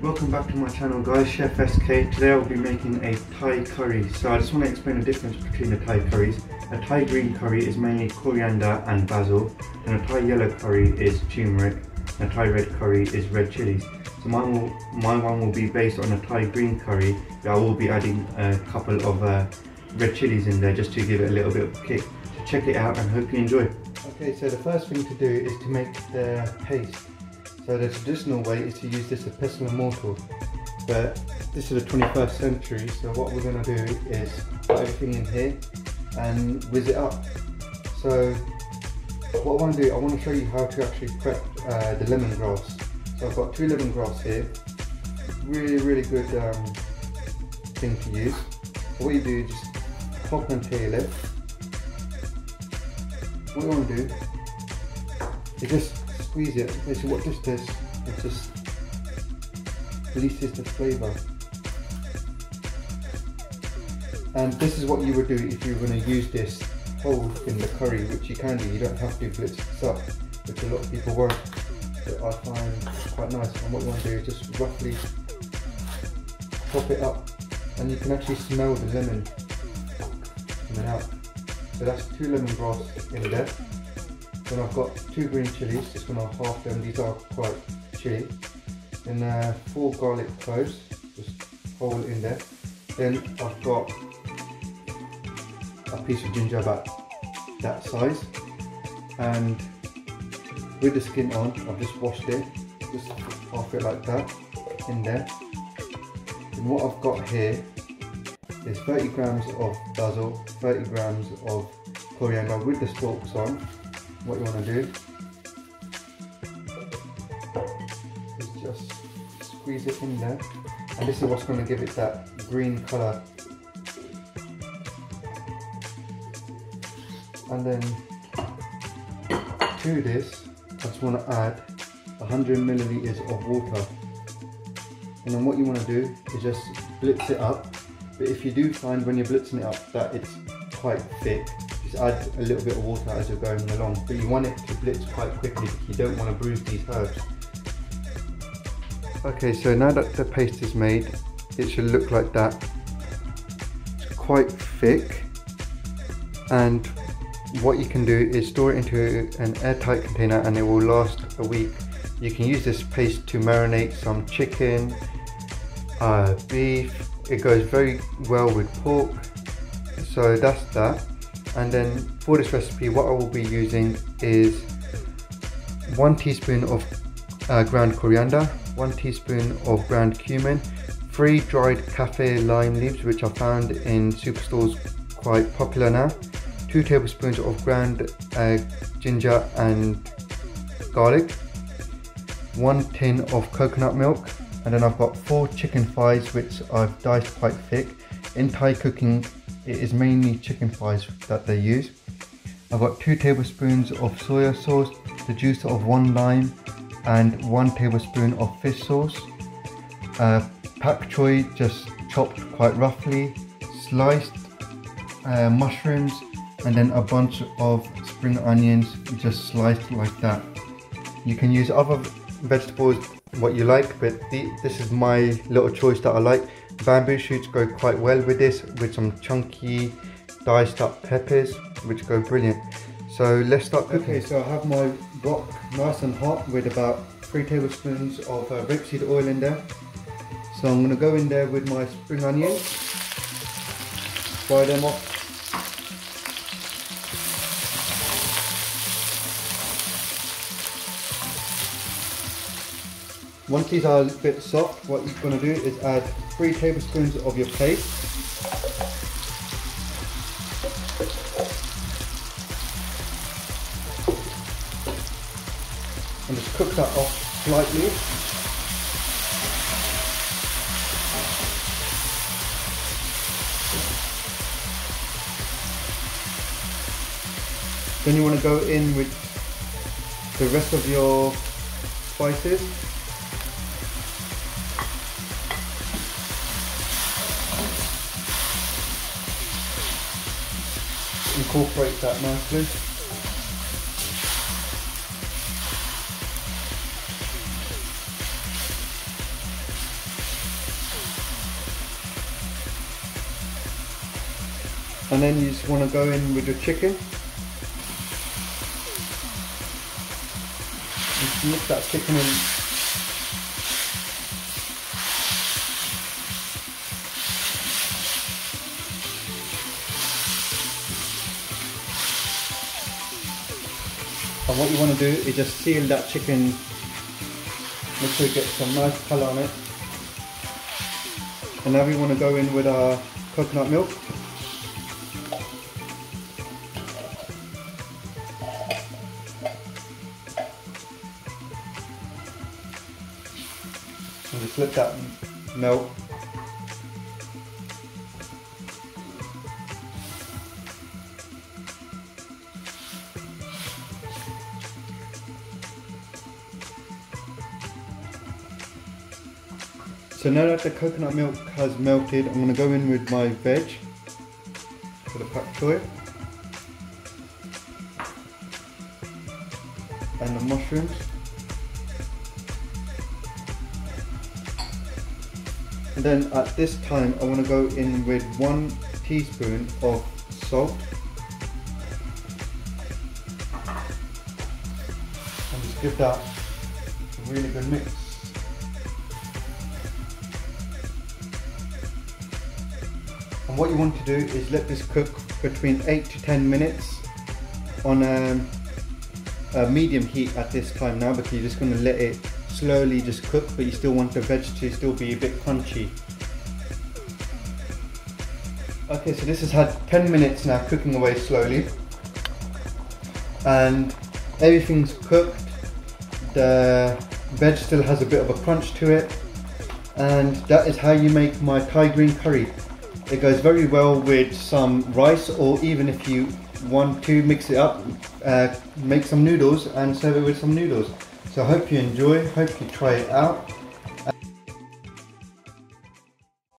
Welcome back to my channel guys, Chef SK. Today I'll be making a Thai curry. So I just want to explain the difference between the Thai curries. A Thai green curry is mainly coriander and basil, and a Thai yellow curry is turmeric, and a Thai red curry is red chilies. So mine will, my one will be based on a Thai green curry, I will be adding a couple of uh, red chilies in there just to give it a little bit of kick. So check it out and hope you enjoy. Okay, so the first thing to do is to make the paste. So the traditional way is to use this a pestle and mortar, but this is the 21st century, so what we're going to do is put everything in here and whiz it up. So what I want to do, I want to show you how to actually prep uh, the lemongrass. So I've got two lemongrass here, really really good um, thing to use. What you do, is just pop and tail it. What you want to do is just squeeze it. Basically what this does, it just releases the flavour. And this is what you would do if you were going to use this whole in the curry, which you can do. You don't have to blitz this up, which a lot of people won't. But I find quite nice. And what you want to do is just roughly pop it up, and you can actually smell the lemon coming out. So that's two lemongrass in there. Then I've got two green chilies, just gonna half them, these are quite chili. Then uh, four garlic cloves, just whole in there. Then I've got a piece of ginger about that size. And with the skin on, I've just washed it, just half it like that, in there. And what I've got here is 30 grams of basil, 30 grams of coriander with the stalks on. What you want to do is just squeeze it in there, and this is what's going to give it that green color. And then to this, I just want to add 100 milliliters of water. And then what you want to do is just blitz it up but if you do find when you're blitzing it up that it's quite thick, just add a little bit of water as you're going along. But you want it to blitz quite quickly you don't want to bruise these herbs. Okay, so now that the paste is made, it should look like that. It's quite thick. And what you can do is store it into an airtight container and it will last a week. You can use this paste to marinate some chicken, uh, beef, it goes very well with pork. So that's that. And then for this recipe, what I will be using is one teaspoon of uh, ground coriander, one teaspoon of ground cumin, three dried kaffir lime leaves, which are found in superstores quite popular now, two tablespoons of ground uh, ginger and garlic, one tin of coconut milk, and then I've got four chicken thighs which I've diced quite thick. In Thai cooking it is mainly chicken thighs that they use. I've got two tablespoons of soya sauce, the juice of one lime and one tablespoon of fish sauce. Uh, pak choi just chopped quite roughly, sliced uh, mushrooms and then a bunch of spring onions just sliced like that. You can use other vegetables what you like but the, this is my little choice that I like bamboo shoots go quite well with this with some chunky diced up peppers which go brilliant. So let's start cooking. Okay so I have my wok nice and hot with about three tablespoons of uh, rapeseed oil in there. So I'm going to go in there with my spring onions fry them off Once these are a bit soft, what you're going to do is add 3 tablespoons of your paste. And just cook that off slightly. Then you want to go in with the rest of your spices. incorporate that nicely. And then you just want to go in with your chicken. Just mix that chicken in and what you want to do is just seal that chicken. Make sure you get some nice colour on it. And now we want to go in with our coconut milk. And just let that melt. So now that the coconut milk has melted, I'm going to go in with my veg for the pak choi and the mushrooms. And then at this time, I want to go in with one teaspoon of salt. And just give that a really good mix. What you want to do is let this cook between 8 to 10 minutes on a, a medium heat at this time now because you're just going to let it slowly just cook but you still want the veg to still be a bit crunchy. Okay so this has had 10 minutes now cooking away slowly and everything's cooked the veg still has a bit of a crunch to it and that is how you make my Thai green curry. It goes very well with some rice or even if you want to mix it up, uh, make some noodles and serve it with some noodles. So I hope you enjoy, hope you try it out